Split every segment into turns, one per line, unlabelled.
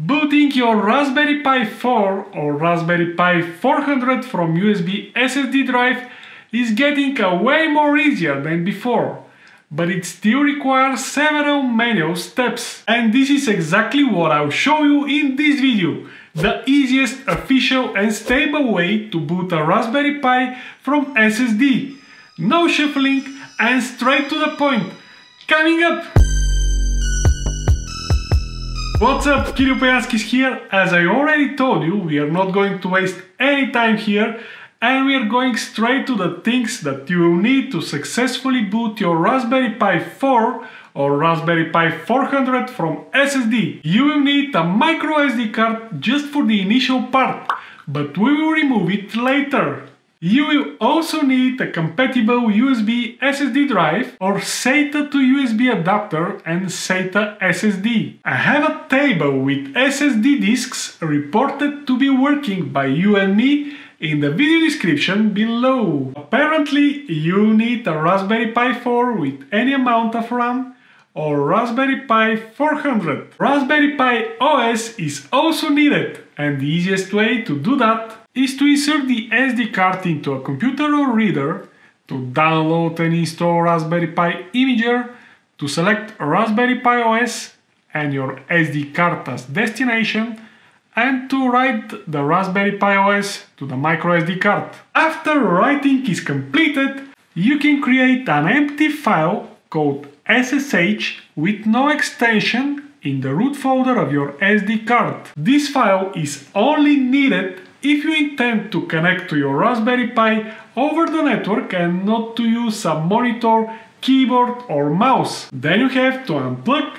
Booting your Raspberry Pi 4 or Raspberry Pi 400 from USB SSD drive is getting a way more easier than before, but it still requires several manual steps. And this is exactly what I'll show you in this video, the easiest, official and stable way to boot a Raspberry Pi from SSD. No shuffling and straight to the point. Coming up! What's up, Kiril Peyanski's here. As I already told you, we are not going to waste any time here and we are going straight to the things that you will need to successfully boot your Raspberry Pi 4 or Raspberry Pi 400 from SSD. You will need a micro SD card just for the initial part, but we will remove it later. You will also need a compatible USB SSD drive or SATA to USB adapter and SATA SSD. I have a table with SSD disks reported to be working by you and me in the video description below. Apparently you need a Raspberry Pi 4 with any amount of RAM or Raspberry Pi 400. Raspberry Pi OS is also needed and the easiest way to do that is to insert the SD card into a computer or reader, to download and install Raspberry Pi Imager, to select Raspberry Pi OS and your SD card as destination, and to write the Raspberry Pi OS to the microSD card. After writing is completed, you can create an empty file called SSH with no extension in the root folder of your SD card. This file is only needed if you intend to connect to your Raspberry Pi over the network and not to use a monitor, keyboard or mouse, then you have to unplug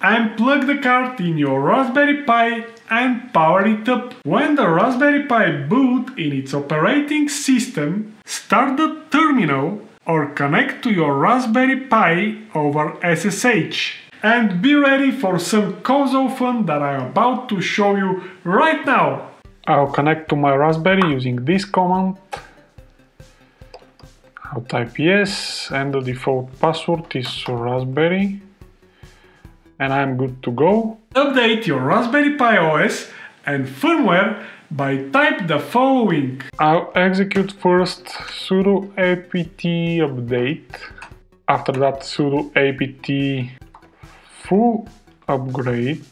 and plug the card in your Raspberry Pi and power it up. When the Raspberry Pi boot in its operating system, start the terminal or connect to your Raspberry Pi over SSH. And be ready for some console fun that I'm about to show you right now. I'll connect to my Raspberry using this command. I'll type yes and the default password is Raspberry and I'm good to go. Update your Raspberry Pi OS and firmware by type the following. I'll execute first sudo apt update. After that sudo apt full upgrade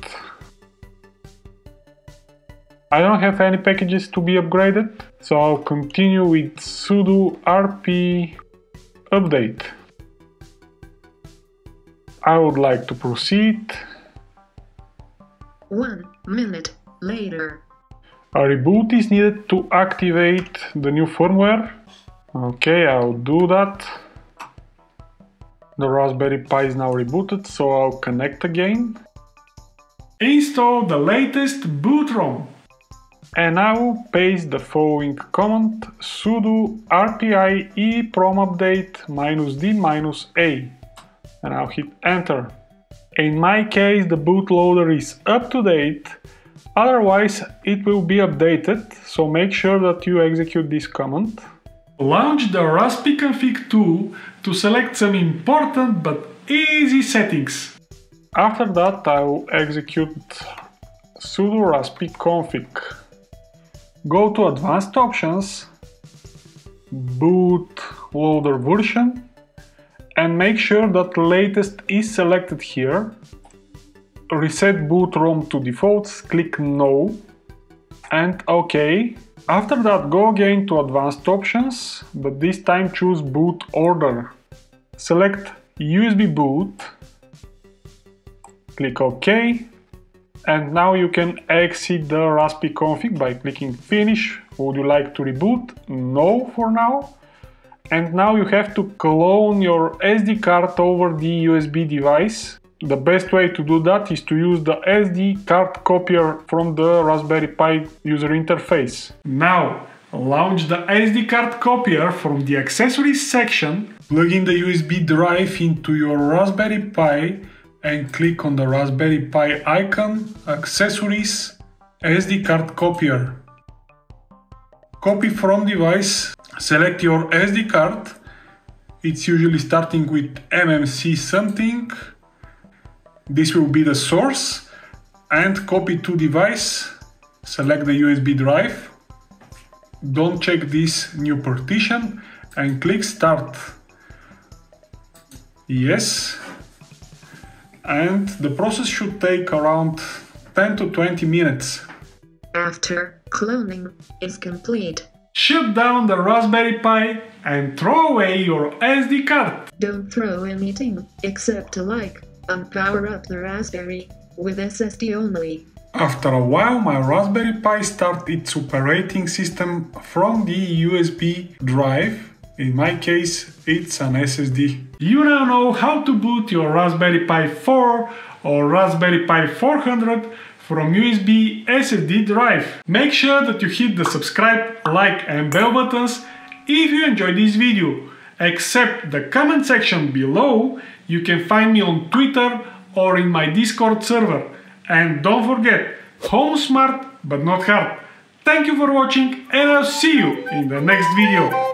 I don't have any packages to be upgraded, so I'll continue with sudo rp update. I would like to proceed.
One minute later.
A reboot is needed to activate the new firmware. Okay, I'll do that. The Raspberry Pi is now rebooted, so I'll connect again. Install the latest boot ROM. And now paste the following command sudo rpi-eeprom-update minus d minus a and I'll hit enter. In my case the bootloader is up to date, otherwise it will be updated, so make sure that you execute this command. Launch the raspi-config tool to select some important but easy settings. After that I will execute sudo raspi-config Go to Advanced Options, Boot Loader version, and make sure that latest is selected here. Reset boot ROM to defaults, click No, and OK. After that go again to Advanced Options, but this time choose Boot Order. Select USB boot, click OK, and now you can exit the raspi-config by clicking finish. Would you like to reboot? No for now. And now you have to clone your SD card over the USB device. The best way to do that is to use the SD card copier from the Raspberry Pi user interface. Now, launch the SD card copier from the accessories section, plug in the USB drive into your Raspberry Pi and click on the Raspberry Pi icon, Accessories, SD card copier. Copy from device, select your SD card, it's usually starting with MMC something, this will be the source, and copy to device, select the USB drive, don't check this new partition and click start. Yes, and the process should take around 10 to 20 minutes.
After cloning is complete,
Shut down the Raspberry Pi and throw away your SD card.
don't throw anything except a like and power up the Raspberry with SSD only.
After a while, my Raspberry Pi started its operating system from the USB drive. In my case, it's an SSD. You now know how to boot your Raspberry Pi 4 or Raspberry Pi 400 from USB SSD drive. Make sure that you hit the subscribe, like and bell buttons if you enjoyed this video. Except the comment section below, you can find me on Twitter or in my Discord server. And don't forget, home smart but not hard. Thank you for watching and I'll see you in the next video.